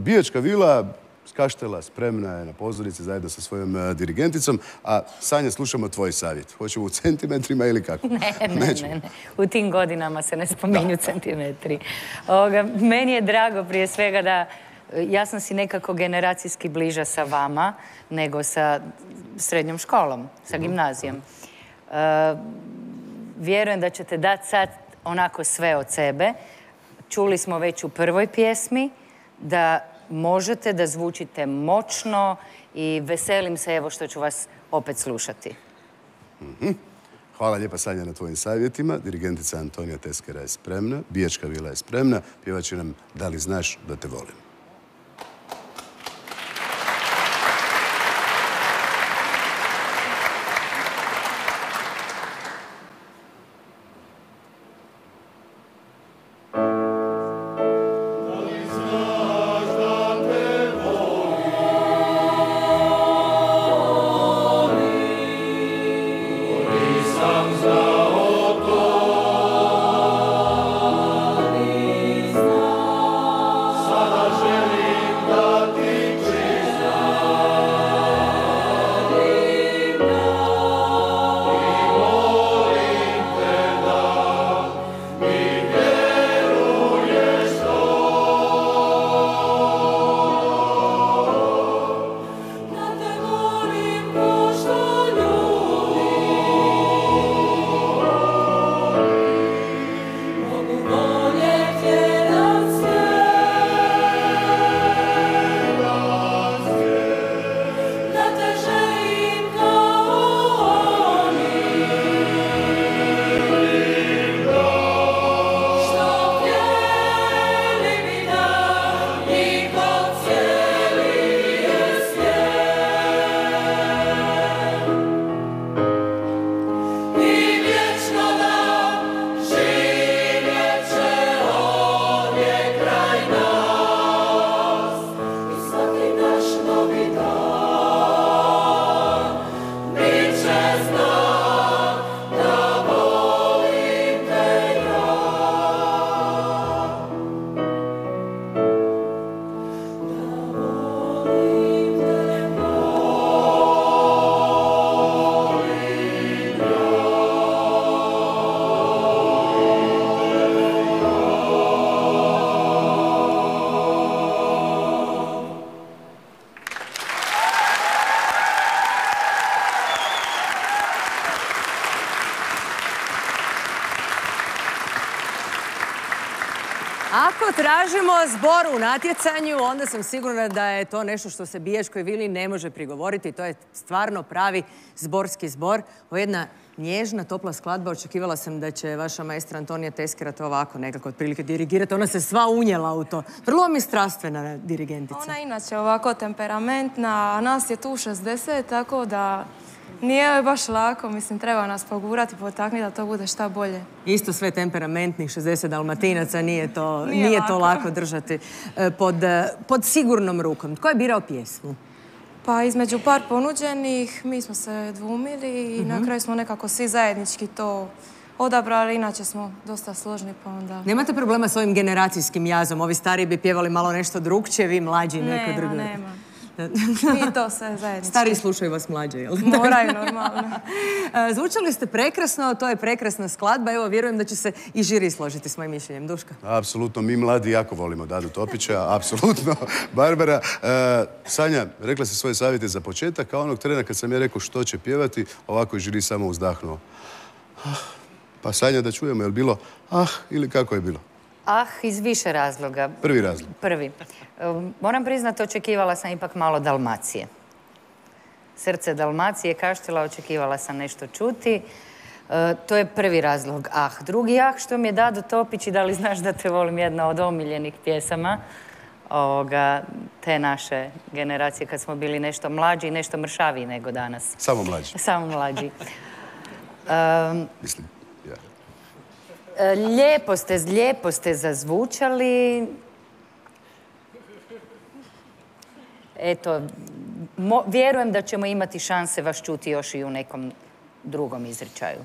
Bijačka vila s Kaštela spremna je na pozornici zajedno sa svojom e, dirigenticom, a Sanja slušamo tvoj savjet. Hoćemo u centimetrima ili kako? Ne, ne, ne, U tim godinama se ne spominju centimetri. Ovoga, meni je drago prije svega da ja sam si nekako generacijski bliža sa vama nego sa srednjom školom, sa mhm. gimnazijom. E, vjerujem da ćete dati sad onako sve od sebe. Čuli smo već u prvoj pjesmi da možete da zvučite moćno i veselim se evo što ću vas opet slušati. Mhm. Hvala lijepa Sanja na tvojim savjetima. Dirigentica Antonija Teskera je spremna, Bijačka vila je spremna, pjevat će nam Da li znaš da te volim. Tražimo zbor u natjecanju, onda sam sigurna da je to nešto što se Bijaškoj vili ne može prigovoriti. To je stvarno pravi zborski zbor. Ovo jedna nježna, topla skladba. Očekivala sam da će vaša maestra Antonija Teskera to ovako nekako otprilike dirigirati. Ona se sva unijela u to. Vrlo mi strastvena dirigentica. Ona inače ovako temperamentna, a nas je tu 60, tako da nije baš lako, mislim, treba nas pogurati, potaknuti da to bude šta bolje. Isto sve temperamentnih, 60 dalmatinaca, nije to, nije, to lako držati e, pod, e, pod sigurnom rukom. Tko je birao pjesmu? Pa između par ponuđenih mi smo se dvumili i na mhm. kraju smo nekako svi zajednički to odabrali, inače smo dosta složni pa onda... Nemate problema s ovim generacijskim jazom? Ovi stariji bi pjevali malo nešto drugčije, vi mlađi neko drugo? Nema, nema. Mi to sve zajednički. Stari slušaju vas mlađe, jel? Moraju, normalno. E, zvučali ste prekrasno, to je prekrasna skladba. Evo, vjerujem da će se i žiri složiti s mojim mišljenjem. Duška? Apsolutno, mi mladi jako volimo Dadu Topića, apsolutno. Barbara, e, Sanja, rekla si svoje savjete za početak, a onog trena kad sam ja rekao što će pjevati, ovako je žiri samo uzdahnuo. Ah, pa Sanja, da čujemo, je li bilo ah ili kako je bilo? Ah, iz više razloga. Prvi razlog? Prvi. Moram priznati, očekivala sam ipak malo Dalmacije. Srce Dalmacije, Kaštela, očekivala sam nešto čuti. E, to je prvi razlog ah. Drugi ah što mi je Dado Topić i da li znaš da te volim jedna od omiljenih pjesama te naše generacije kad smo bili nešto mlađi i nešto mršaviji nego danas. Samo mlađi? Samo mlađi. Mislim. E, lijepo ste, lijepo ste zazvučali. Eto, vjerujem da ćemo imati šanse vas čuti još i u nekom drugom izričaju.